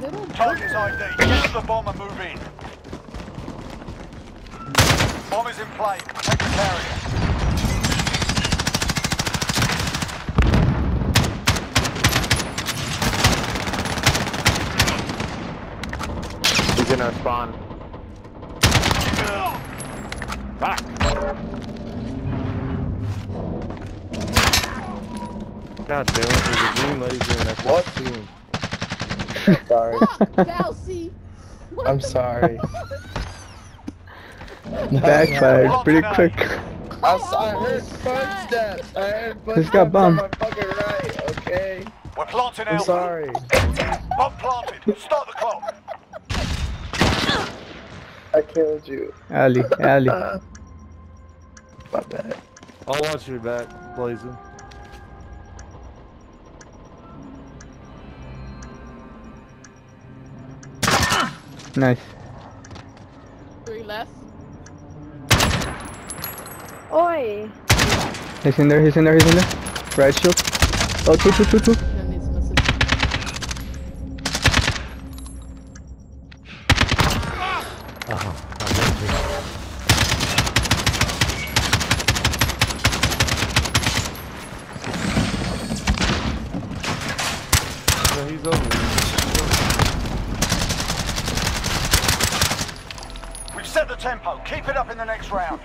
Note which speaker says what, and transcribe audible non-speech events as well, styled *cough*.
Speaker 1: little
Speaker 2: Target's ID. Get to the bomb and move in. Bomb is in play. Protect the carrier.
Speaker 3: He's in our spawn. Back. God damn it, there's a green laser and I
Speaker 4: What?
Speaker 3: can't see him.
Speaker 4: Sorry.
Speaker 1: Balsy.
Speaker 4: I'm sorry.
Speaker 5: Backfired pretty quick.
Speaker 4: I, saw, I heard footsteps. I heard footsteps
Speaker 5: Just got
Speaker 4: on
Speaker 5: bumped.
Speaker 4: my fucking right. Okay.
Speaker 2: We're planting
Speaker 4: I'm
Speaker 2: Alpha.
Speaker 4: sorry.
Speaker 2: Bomb planted. Start the clock.
Speaker 4: I killed you.
Speaker 5: Ali, Ali. *laughs*
Speaker 4: My bad.
Speaker 3: I'll watch your back, Blazing.
Speaker 5: Nice.
Speaker 1: Three left.
Speaker 6: Oi.
Speaker 5: He's in there, he's in there, he's in there. Riot shield. Oh, two, two, two, two.
Speaker 1: Then needs some assistance.
Speaker 3: No, he's over.
Speaker 2: Set the tempo. Keep it up in the next round.